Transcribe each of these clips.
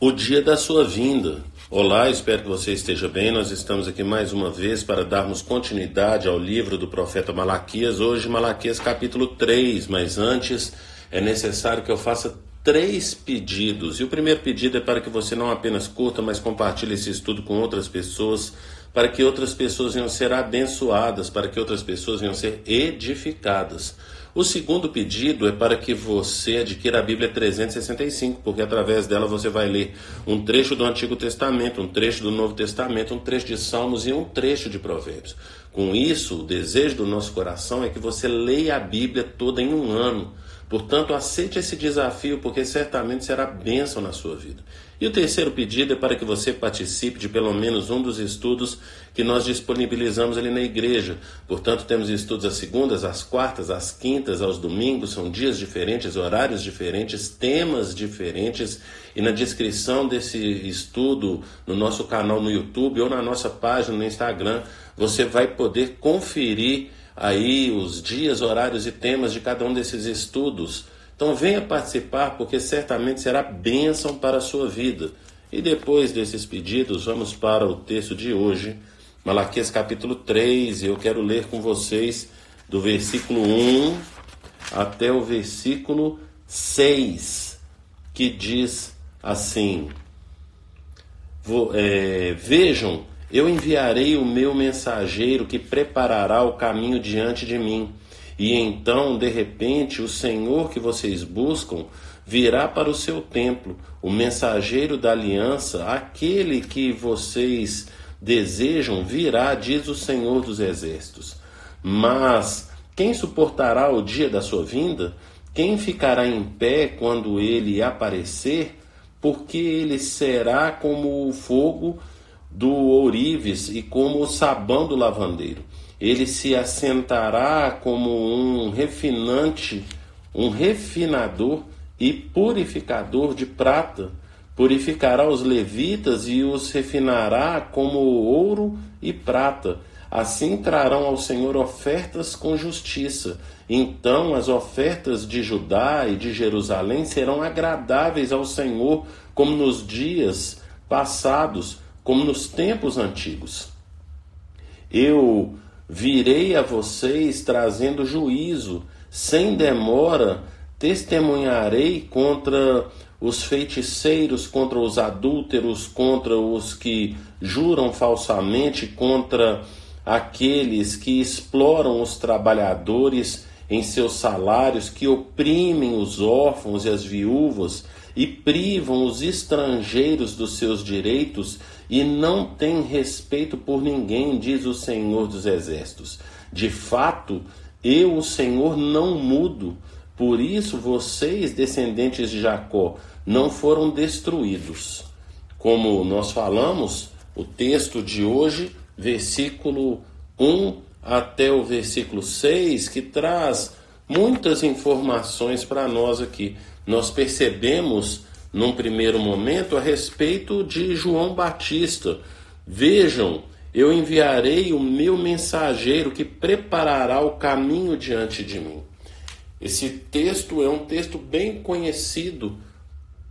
o dia da sua vinda. Olá, espero que você esteja bem. Nós estamos aqui mais uma vez para darmos continuidade ao livro do profeta Malaquias. Hoje, Malaquias capítulo 3, mas antes é necessário que eu faça três pedidos. E o primeiro pedido é para que você não apenas curta, mas compartilhe esse estudo com outras pessoas, para que outras pessoas venham ser abençoadas, para que outras pessoas venham ser edificadas. O segundo pedido é para que você adquira a Bíblia 365, porque através dela você vai ler um trecho do Antigo Testamento, um trecho do Novo Testamento, um trecho de Salmos e um trecho de Provérbios. Com isso, o desejo do nosso coração é que você leia a Bíblia toda em um ano. Portanto, aceite esse desafio, porque certamente será bênção na sua vida. E o terceiro pedido é para que você participe de pelo menos um dos estudos que nós disponibilizamos ali na igreja. Portanto, temos estudos às segundas, às quartas, às quintas, aos domingos, são dias diferentes, horários diferentes, temas diferentes. E na descrição desse estudo, no nosso canal no YouTube ou na nossa página no Instagram, você vai poder conferir aí os dias, horários e temas de cada um desses estudos. Então venha participar, porque certamente será bênção para a sua vida. E depois desses pedidos, vamos para o texto de hoje, Malaquias capítulo 3, e eu quero ler com vocês do versículo 1 até o versículo 6, que diz assim: é, Vejam, eu enviarei o meu mensageiro que preparará o caminho diante de mim. E então, de repente, o Senhor que vocês buscam virá para o seu templo, o mensageiro da aliança, aquele que vocês desejam, virá, diz o Senhor dos Exércitos. Mas quem suportará o dia da sua vinda? Quem ficará em pé quando ele aparecer? Porque ele será como o fogo do ourives e como o sabão do lavandeiro. Ele se assentará como um refinante, um refinador e purificador de prata. Purificará os levitas e os refinará como ouro e prata. Assim trarão ao Senhor ofertas com justiça. Então as ofertas de Judá e de Jerusalém serão agradáveis ao Senhor, como nos dias passados como nos tempos antigos. Eu virei a vocês trazendo juízo, sem demora testemunharei contra os feiticeiros, contra os adúlteros, contra os que juram falsamente, contra aqueles que exploram os trabalhadores em seus salários, que oprimem os órfãos e as viúvas e privam os estrangeiros dos seus direitos e não têm respeito por ninguém, diz o Senhor dos Exércitos. De fato, eu, o Senhor, não mudo. Por isso, vocês, descendentes de Jacó, não foram destruídos. Como nós falamos, o texto de hoje, versículo 1 até o versículo 6, que traz muitas informações para nós aqui. Nós percebemos num primeiro momento a respeito de João Batista. Vejam, eu enviarei o meu mensageiro que preparará o caminho diante de mim. Esse texto é um texto bem conhecido,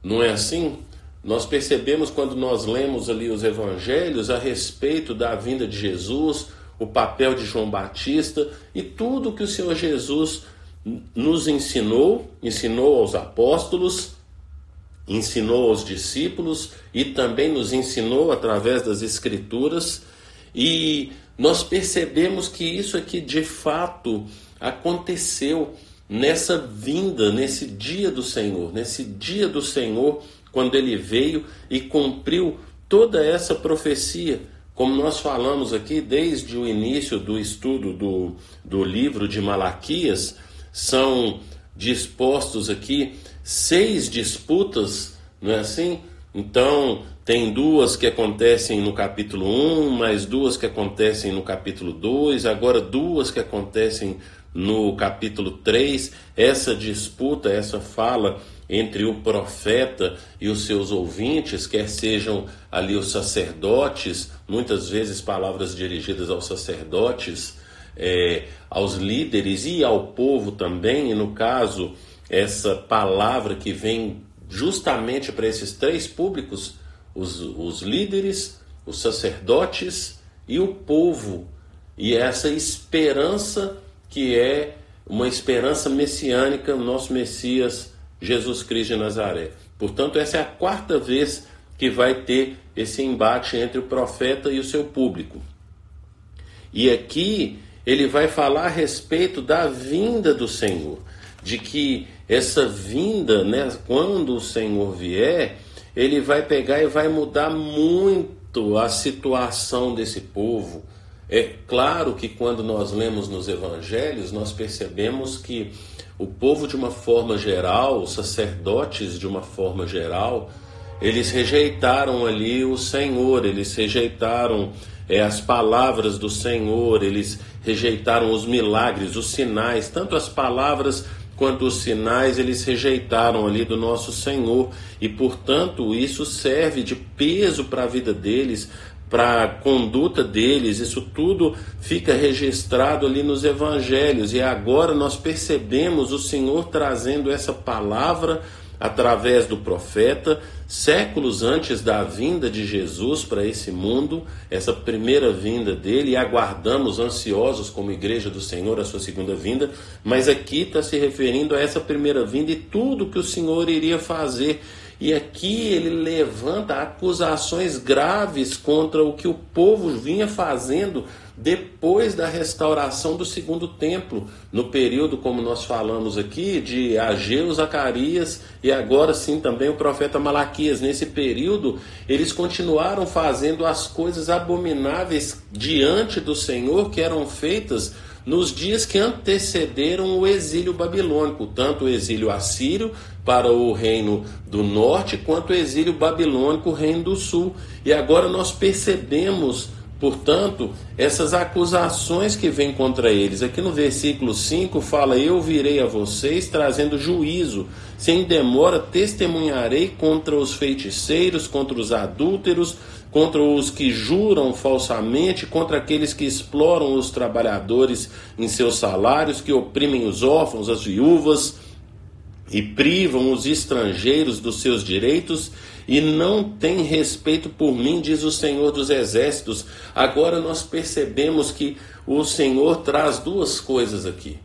não é assim? Nós percebemos quando nós lemos ali os evangelhos a respeito da vinda de Jesus, o papel de João Batista e tudo que o Senhor Jesus nos ensinou, ensinou aos apóstolos ensinou aos discípulos e também nos ensinou através das Escrituras, e nós percebemos que isso aqui de fato aconteceu nessa vinda, nesse dia do Senhor, nesse dia do Senhor, quando ele veio e cumpriu toda essa profecia. Como nós falamos aqui desde o início do estudo do, do livro de Malaquias, são dispostos aqui seis disputas, não é assim? Então, tem duas que acontecem no capítulo 1, mais duas que acontecem no capítulo 2, agora duas que acontecem no capítulo 3. Essa disputa, essa fala entre o profeta e os seus ouvintes, quer sejam ali os sacerdotes, muitas vezes palavras dirigidas aos sacerdotes, é, aos líderes e ao povo também, e no caso essa palavra que vem justamente para esses três públicos: os, os líderes, os sacerdotes e o povo. E essa esperança que é uma esperança messiânica, nosso Messias Jesus Cristo de Nazaré. Portanto, essa é a quarta vez que vai ter esse embate entre o profeta e o seu público. E aqui ele vai falar a respeito da vinda do Senhor, de que essa vinda, né, quando o Senhor vier, ele vai pegar e vai mudar muito a situação desse povo. É claro que quando nós lemos nos evangelhos, nós percebemos que o povo, de uma forma geral, os sacerdotes, de uma forma geral, eles rejeitaram ali o Senhor, eles rejeitaram é, as palavras do Senhor, eles rejeitaram os milagres, os sinais, tanto as palavras quanto os sinais eles rejeitaram ali do nosso Senhor. E portanto isso serve de peso para a vida deles, para a conduta deles, isso tudo fica registrado ali nos evangelhos. E agora nós percebemos o Senhor trazendo essa palavra através do profeta, séculos antes da vinda de Jesus para esse mundo, essa primeira vinda dele, e aguardamos ansiosos como igreja do Senhor a sua segunda vinda, mas aqui está se referindo a essa primeira vinda e tudo que o Senhor iria fazer. E aqui ele levanta acusações graves contra o que o povo vinha fazendo depois da restauração do segundo templo, no período, como nós falamos aqui, de Ageu, Zacarias e agora sim também o profeta Malaquias. Nesse período, eles continuaram fazendo as coisas abomináveis diante do Senhor que eram feitas nos dias que antecederam o exílio babilônico, tanto o exílio assírio para o reino do norte, quanto o exílio babilônico, o reino do sul. E agora nós percebemos, portanto, essas acusações que vêm contra eles. Aqui no versículo 5 fala: Eu virei a vocês trazendo juízo, sem demora testemunharei contra os feiticeiros, contra os adúlteros contra os que juram falsamente, contra aqueles que exploram os trabalhadores em seus salários, que oprimem os órfãos, as viúvas e privam os estrangeiros dos seus direitos e não tem respeito por mim, diz o Senhor dos Exércitos. Agora nós percebemos que o Senhor traz duas coisas aqui.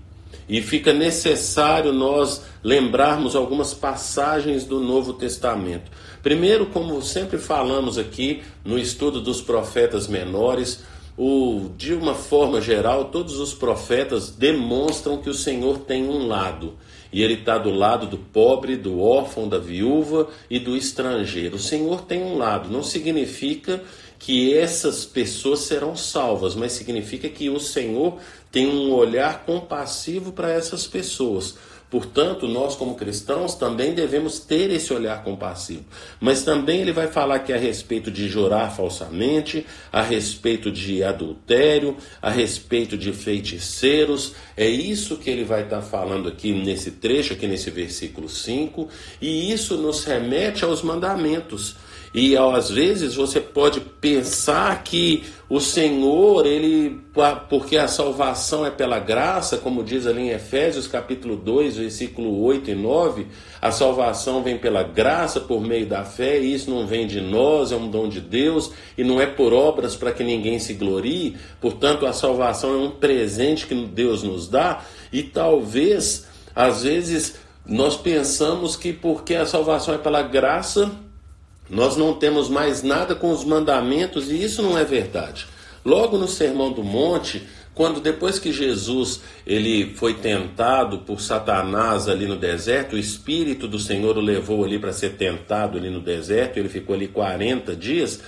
E fica necessário nós lembrarmos algumas passagens do Novo Testamento. Primeiro, como sempre falamos aqui no estudo dos profetas menores, o, de uma forma geral, todos os profetas demonstram que o Senhor tem um lado. E ele está do lado do pobre, do órfão, da viúva e do estrangeiro. O Senhor tem um lado. Não significa que essas pessoas serão salvas, mas significa que o Senhor tem um olhar compassivo para essas pessoas. Portanto, nós como cristãos também devemos ter esse olhar compassivo. Mas também ele vai falar que a respeito de jurar falsamente, a respeito de adultério, a respeito de feiticeiros. É isso que ele vai estar falando aqui nesse trecho, aqui nesse versículo 5, e isso nos remete aos mandamentos. E às vezes você pode pensar que o Senhor, ele porque a salvação é pela graça, como diz ali em Efésios capítulo 2, versículo 8 e 9, a salvação vem pela graça por meio da fé, e isso não vem de nós, é um dom de Deus, e não é por obras para que ninguém se glorie. Portanto, a salvação é um presente que Deus nos dá, e talvez às vezes nós pensamos que porque a salvação é pela graça, nós não temos mais nada com os mandamentos e isso não é verdade. Logo no Sermão do Monte, quando depois que Jesus ele foi tentado por Satanás ali no deserto, o espírito do Senhor o levou ali para ser tentado ali no deserto, ele ficou ali 40 dias.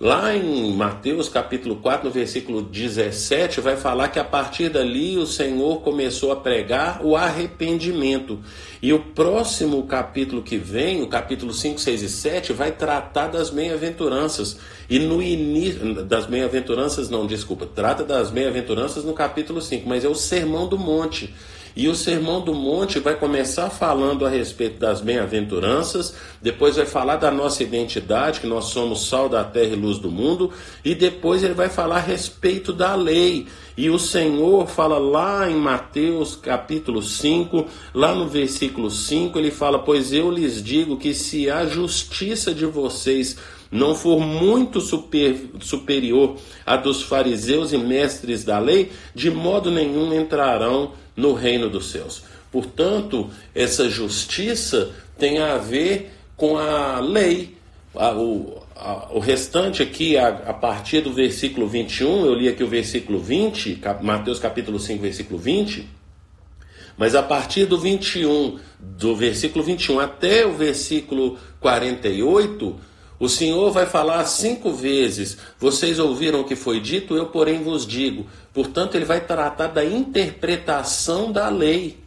Lá em Mateus capítulo 4, no versículo 17, vai falar que a partir dali o Senhor começou a pregar o arrependimento. E o próximo capítulo que vem, o capítulo 5, 6 e 7, vai tratar das bem-aventuranças. E no início das bem-aventuranças, não, desculpa, trata das bem-aventuranças no capítulo 5, mas é o Sermão do Monte. E o Sermão do Monte vai começar falando a respeito das bem-aventuranças, depois vai falar da nossa identidade, que nós somos sal da terra e luz do mundo, e depois ele vai falar a respeito da lei. E o Senhor fala lá em Mateus capítulo 5, lá no versículo 5, ele fala: Pois eu lhes digo que se a justiça de vocês não for muito super, superior à dos fariseus e mestres da lei, de modo nenhum entrarão no reino dos céus. Portanto, essa justiça tem a ver com a lei. A, o, o restante aqui, a, a, partir do versículo 21, eu li aqui o versículo 20, Mateus capítulo 5, versículo 20. Mas a partir do 21, do versículo 21 até o versículo 48, o Senhor vai falar cinco vezes: Vocês ouviram o que foi dito, eu, porém, vos digo. Portanto, ele vai tratar da interpretação da lei.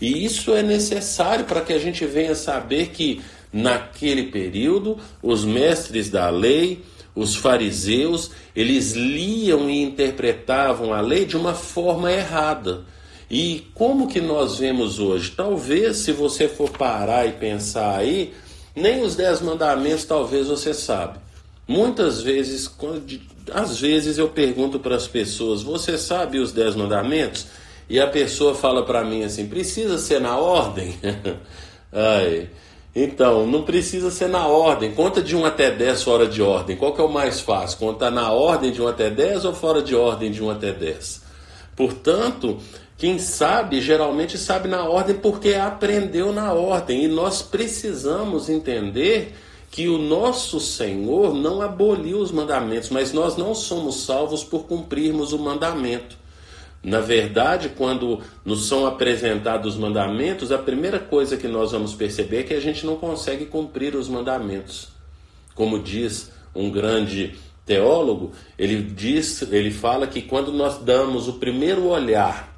E isso é necessário para que a gente venha saber que, naquele período, os mestres da lei, os fariseus, eles liam e interpretavam a lei de uma forma errada. E como que nós vemos hoje? Talvez, se você for parar e pensar aí, nem os dez mandamentos talvez você sabe. Muitas vezes, às vezes eu pergunto para as pessoas: Você sabe os dez mandamentos? E a pessoa fala para mim assim: Precisa ser na ordem? Ai. Então, não precisa ser na ordem. Conta de 1 até 10 fora de ordem. Qual que é o mais fácil? Contar na ordem de 1 até 10 ou fora de ordem de 1 até 10? Portanto, quem sabe, geralmente sabe na ordem porque aprendeu na ordem. E nós precisamos entender que o nosso Senhor não aboliu os mandamentos, mas nós não somos salvos por cumprirmos o mandamento. Na verdade, quando nos são apresentados os mandamentos, a primeira coisa que nós vamos perceber é que a gente não consegue cumprir os mandamentos. Como diz um grande teólogo, ele diz, ele fala que quando nós damos o primeiro olhar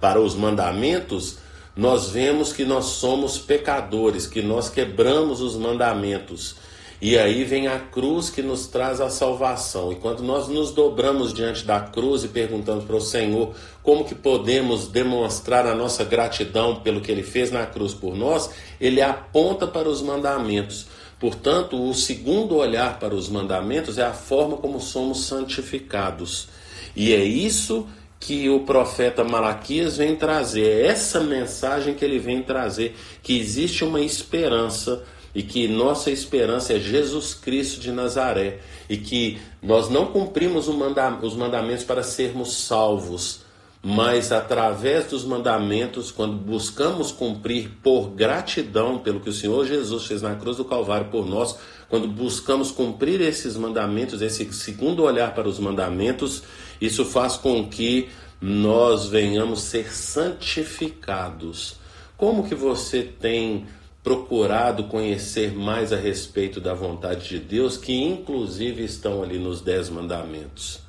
para os mandamentos, nós vemos que nós somos pecadores, que nós quebramos os mandamentos. E aí vem a cruz que nos traz a salvação. E quando nós nos dobramos diante da cruz e perguntamos para o Senhor como que podemos demonstrar a nossa gratidão pelo que ele fez na cruz por nós, ele aponta para os mandamentos. Portanto, o segundo olhar para os mandamentos é a forma como somos santificados. E é isso que o profeta Malaquias vem trazer, é essa mensagem que ele vem trazer, que existe uma esperança e que nossa esperança é Jesus Cristo de Nazaré e que nós não cumprimos os mandamentos para sermos salvos, mas através dos mandamentos, quando buscamos cumprir por gratidão pelo que o Senhor Jesus fez na cruz do Calvário por nós, quando buscamos cumprir esses mandamentos, esse segundo olhar para os mandamentos, isso faz com que nós venhamos ser santificados. Como que você tem procurado conhecer mais a respeito da vontade de Deus, que inclusive estão ali nos dez mandamentos?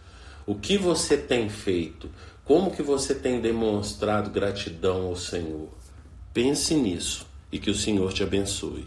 O que você tem feito? Como que você tem demonstrado gratidão ao Senhor? Pense nisso e que o Senhor te abençoe.